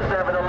the seven.